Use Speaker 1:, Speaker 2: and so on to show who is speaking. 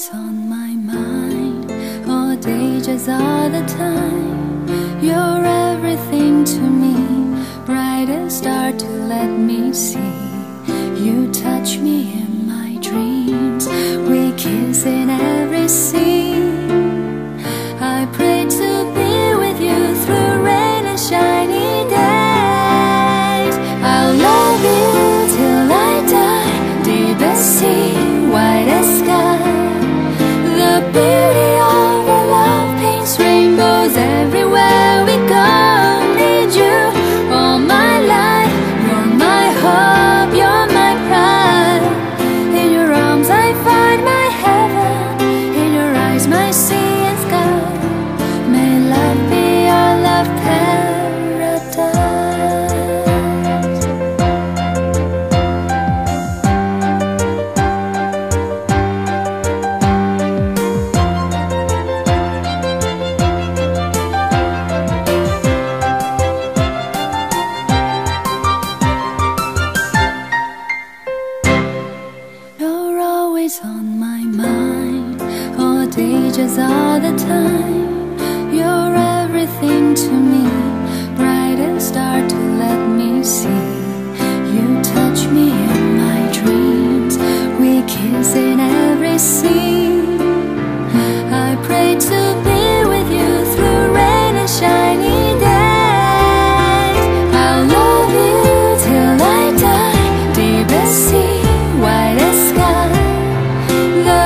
Speaker 1: always on my mind, all day, just all the time. You're everything to me, brightest star to let me see. You touch me just all the time. You're everything to me, brightest star to let me see. You touch me in my dreams, we kiss in every scene. I pray to be with you through rain and shiny days. I'll love you till I die, deepest sea, whitest sky. The